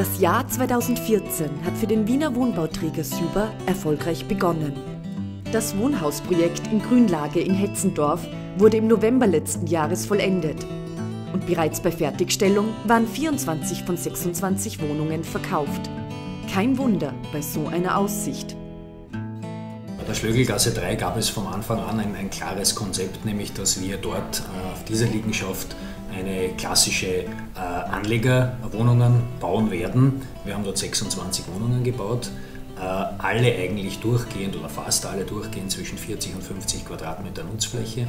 Das Jahr 2014 hat für den Wiener Wohnbauträger Süber erfolgreich begonnen. Das Wohnhausprojekt in Grünlage in Hetzendorf wurde im November letzten Jahres vollendet. Und bereits bei Fertigstellung waren 24 von 26 Wohnungen verkauft. Kein Wunder bei so einer Aussicht. Bei der Schlögelgasse 3 gab es von Anfang an ein, ein klares Konzept, nämlich dass wir dort äh, auf dieser Liegenschaft eine klassische äh, Anlegerwohnungen bauen werden. Wir haben dort 26 Wohnungen gebaut, äh, alle eigentlich durchgehend oder fast alle durchgehend zwischen 40 und 50 Quadratmeter Nutzfläche.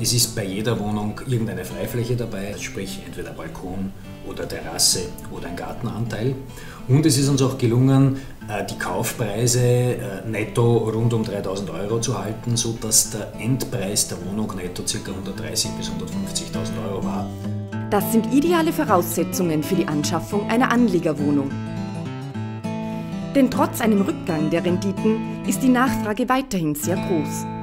Es ist bei jeder Wohnung irgendeine Freifläche dabei, sprich entweder Balkon oder Terrasse oder ein Gartenanteil. Und es ist uns auch gelungen, die Kaufpreise äh, netto rund um 3000 Euro zu halten, sodass der Endpreis der Wohnung netto ca. 130.000 bis 150.000 Euro war. Das sind ideale Voraussetzungen für die Anschaffung einer Anlegerwohnung. Denn trotz einem Rückgang der Renditen ist die Nachfrage weiterhin sehr groß.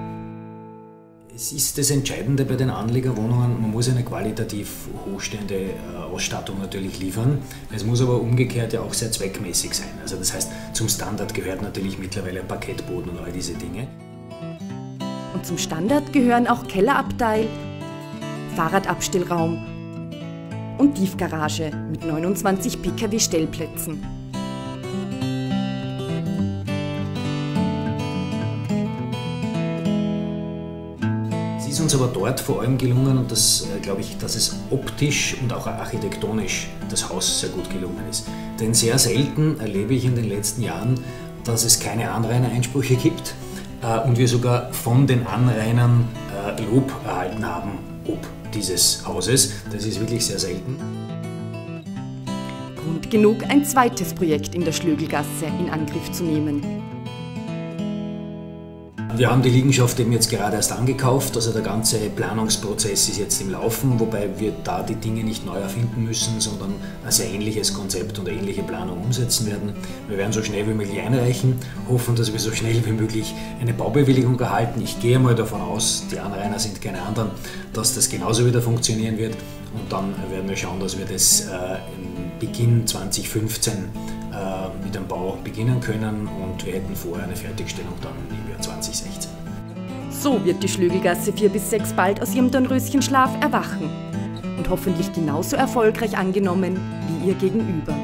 Ist das Entscheidende bei den Anlegerwohnungen, man muss eine qualitativ hochstehende äh, Ausstattung natürlich liefern. Es muss aber umgekehrt ja auch sehr zweckmäßig sein. Also das heißt, zum Standard gehört natürlich mittlerweile Parkettboden und all diese Dinge. Und zum Standard gehören auch Kellerabteil, Fahrradabstellraum und Tiefgarage mit 29 Pkw-Stellplätzen. Ist uns aber dort vor allem gelungen und das äh, glaube ich, dass es optisch und auch architektonisch das Haus sehr gut gelungen ist. Denn sehr selten erlebe ich in den letzten Jahren, dass es keine Anrainereinsprüche gibt äh, und wir sogar von den Anrainern äh, Lob erhalten haben, ob dieses Hauses. Das ist wirklich sehr selten. Grund genug, ein zweites Projekt in der Schlögelgasse in Angriff zu nehmen. Wir haben die Liegenschaft eben jetzt gerade erst angekauft, also der ganze Planungsprozess ist jetzt im Laufen, wobei wir da die Dinge nicht neu erfinden müssen, sondern ein sehr ähnliches Konzept und ähnliche Planung umsetzen werden. Wir werden so schnell wie möglich einreichen, hoffen, dass wir so schnell wie möglich eine Baubewilligung erhalten. Ich gehe mal davon aus, die Anrainer sind keine anderen, dass das genauso wieder funktionieren wird und dann werden wir schauen, dass wir das äh, Beginn 2015 äh, mit dem Bau beginnen können und wir hätten vorher eine Fertigstellung dann im Jahr 2016. So wird die Schlögelgasse 4 bis 6 bald aus ihrem Dornröschenschlaf erwachen und hoffentlich genauso erfolgreich angenommen wie ihr Gegenüber.